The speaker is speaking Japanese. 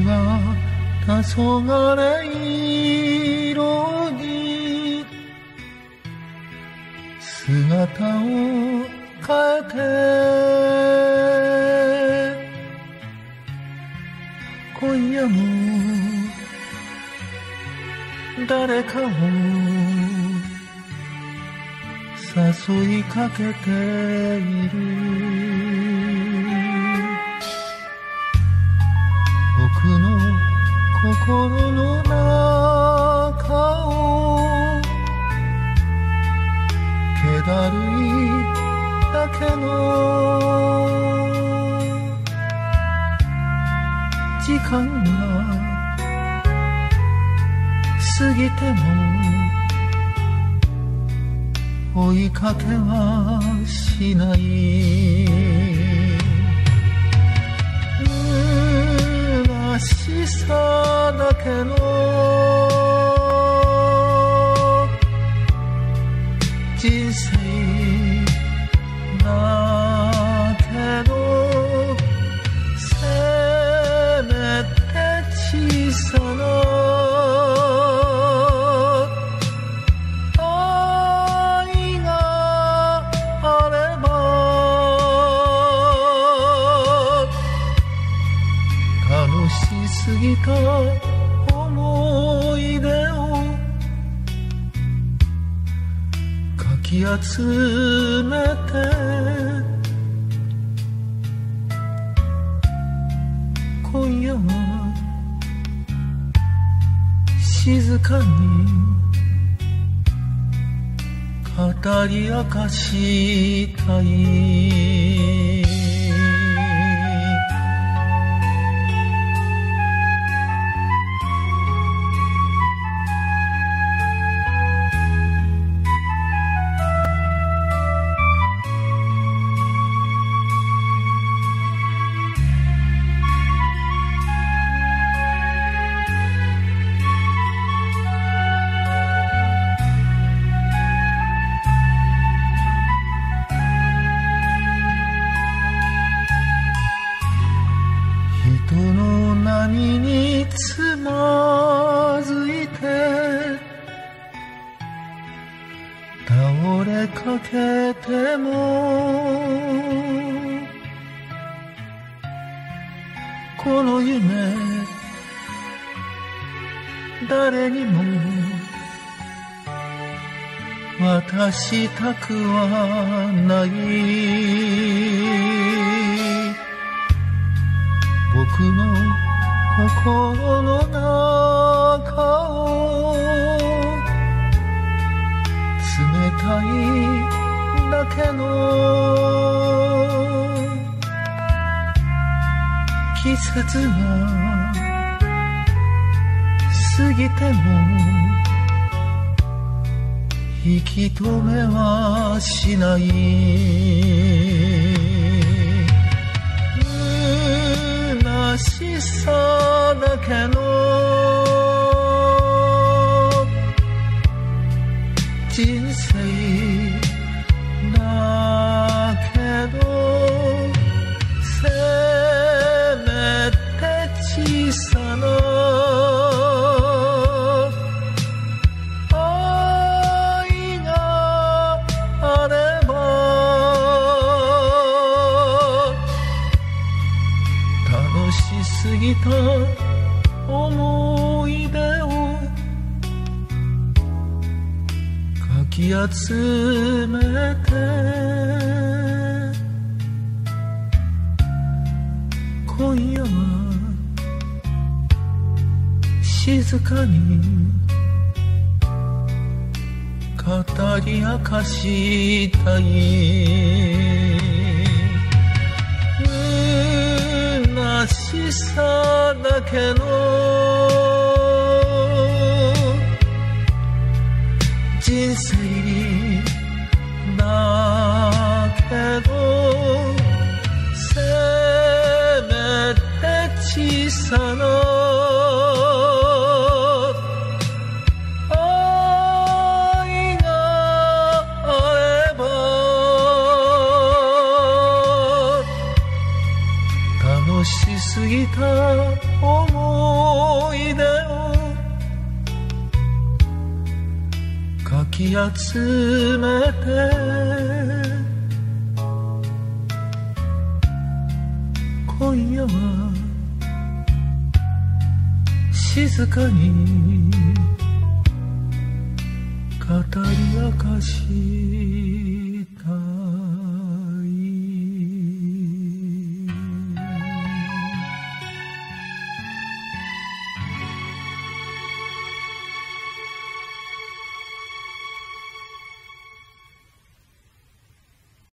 は黄昏色に姿を変えて今夜も誰かを誘いかけている。心の中を気だるいだけの時間が過ぎても追いかけはしない。しさだけのき集めて。今夜は静かに語り明かしたい。かけても。この夢誰にも渡したくはない。僕の心の中をいだけの季節が過ぎても引き止めはしない。虚しさだけの思い出をかき集めて今夜は静かに語り明かしたいしさだけの人生だけどせめて小さなしすぎた思い出をかき集めて今夜は静かに語り明かし